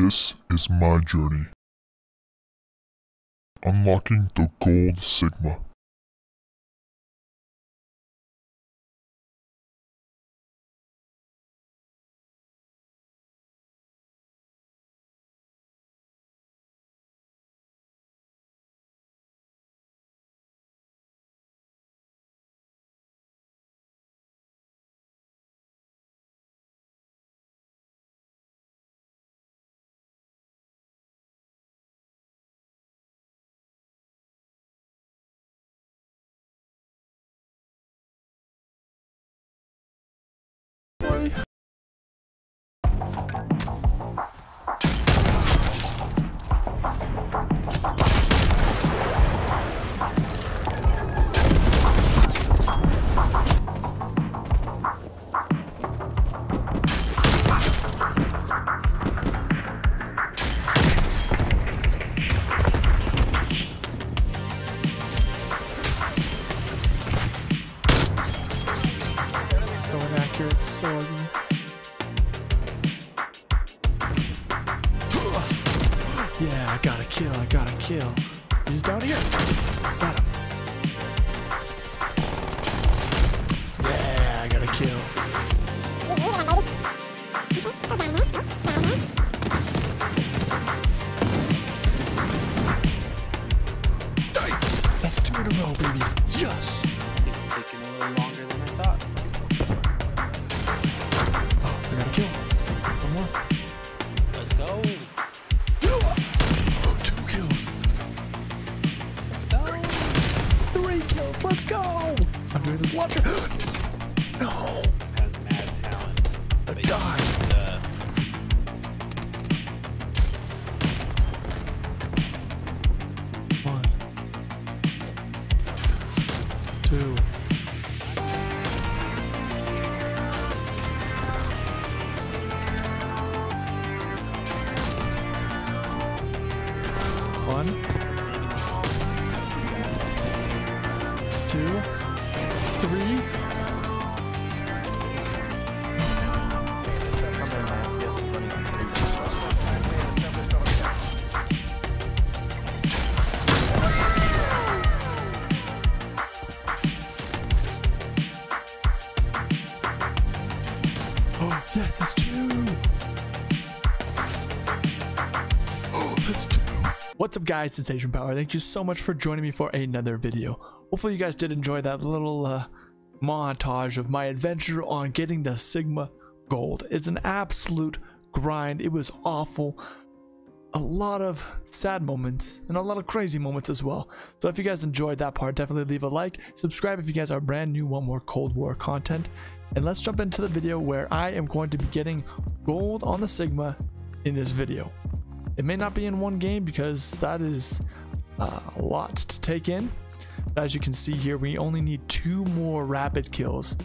This is my journey. Unlocking the Gold Cigma. Yeah, I gotta kill, I gotta kill. He's down here. Got him. Yeah, I gotta kill. Let's go. I'm doing this launcher. no. Has mad talent. I What's up, guys? Sensation Power. Thank you so much for joining me for another video. Hopefully, you guys did enjoy that little uh, montage of my adventure on getting the Cigma Gold. It's an absolute grind. It was awful. A lot of sad moments and a lot of crazy moments as well. So if you guys enjoyed that part, definitely leave a like. Subscribe if you guys are brand new, want more Cold War content. And let's jump into the video where I am going to be getting gold on the Cigma in this video. It may not be in one game because that is uh, a lot to take in. But as you can see here, we only need two more rapid kills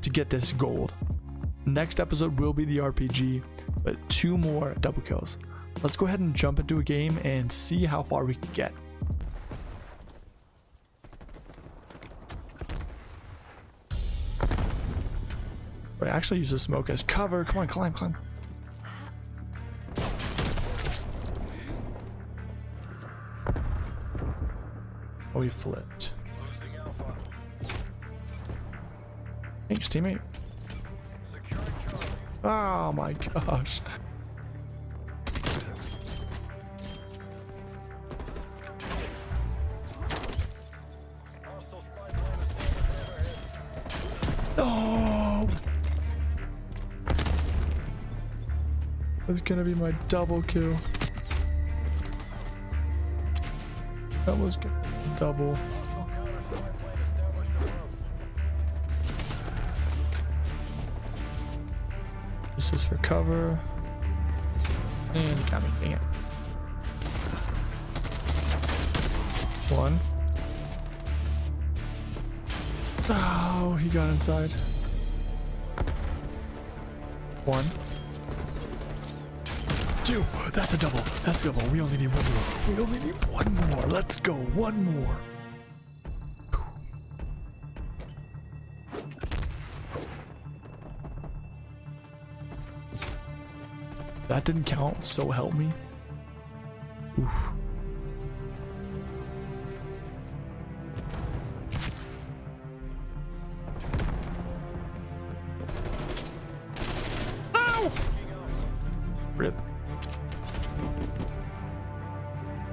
to get this gold. Next episode will be the RPG, but two more double kills. Let's go ahead and jump into a game and see how far we can get. I actually use the smoke as cover. Come on, climb, climb. Oh, he flipped. Thanks, teammate. Oh my gosh. No! That's gonna be my double kill. That was good. Double. This is for cover. And he got me. Dang it. One. Oh, he got inside. One. Two. That's a double. That's a double. We only need one more. We only need one more. Let's go. One more. That didn't count, so help me. Oof. Rip.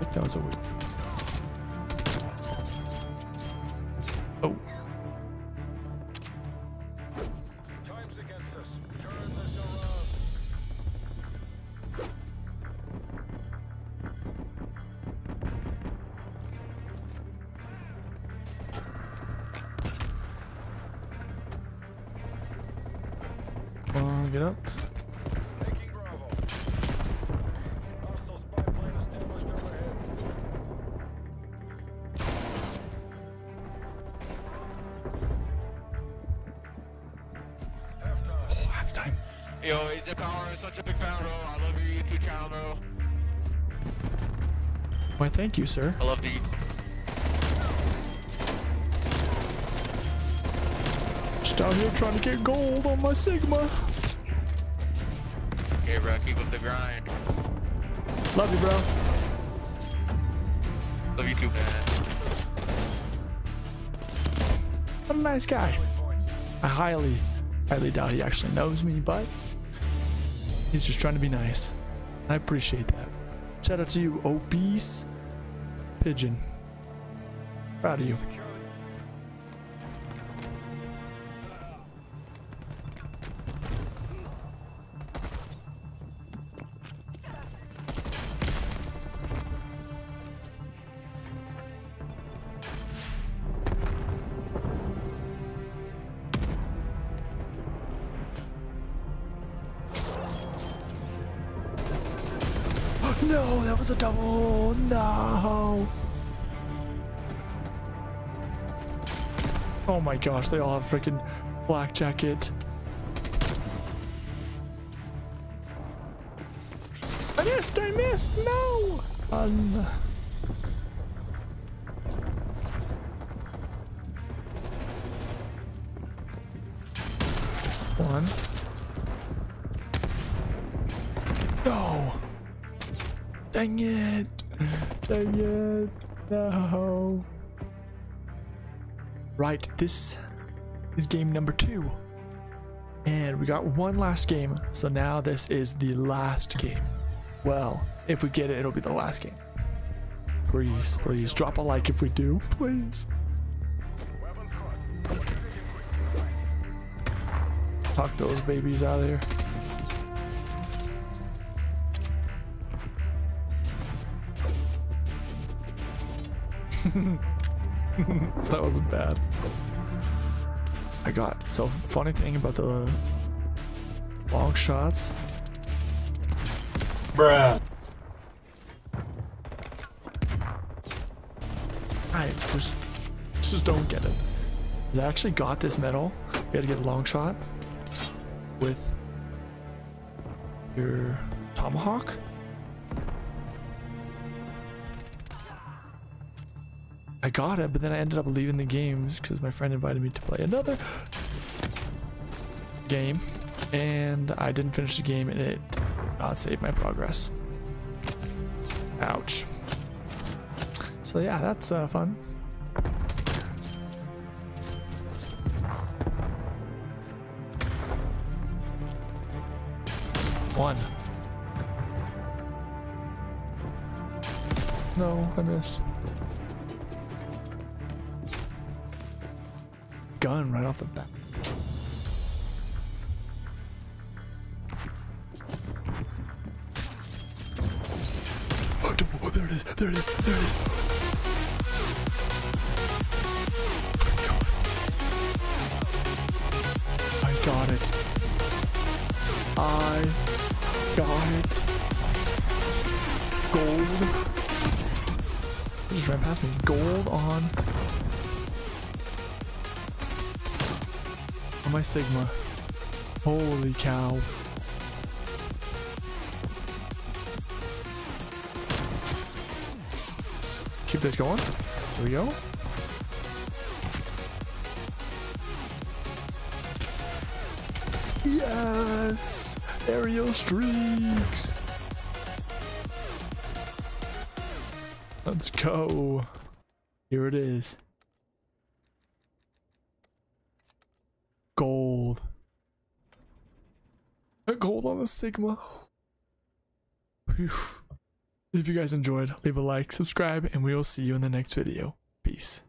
That was a weak. Oh. Time's against us. Turn this around. Come on, get up. Yo, Easy Power, such a big fan, bro. I love your YouTube channel, bro. Why, thank you, sir. I love the. Just out here trying to get gold on my Cigma. Okay, bro, keep up the grind. Love you, bro. Love you too, man. What a nice guy. I highly, highly doubt he actually knows me, but he's just trying to be nice. I appreciate that. Shout out to you, obese pigeon. Proud of you. No, that was a double. No. Oh my gosh, they all have freaking black jacket. I missed, I missed, no! Um, Dang it! Dang it! No! Right, this is game number two. And we got one last game, so now this is the last game. Well, if we get it, it'll be the last game. Please, please, drop a like if we do, please. Talk those babies out of here. that wasn't bad. I got so funny thing about the long shots. Bruh. I just just don't get it. I actually got this medal. You gotta get a long shot with your tomahawk. I got it, but then I ended up leaving the games because my friend invited me to play another game, and I didn't finish the game, and it did not save my progress. Ouch. So yeah, that's uh, fun. One. No, I missed. Gun right off the bat. Oh, double. Oh, there it is, there it is, there it is. I got it. I got it. Gold. It just ran past me. Gold on. My Cigma. Holy cow. Let's keep this going. Here we go. Yes! Aerial streaks. Let's go. Here it is. Gold. A gold on the Cigma. Phew. If you guys enjoyed, leave a like, subscribe, and we will see you in the next video. Peace.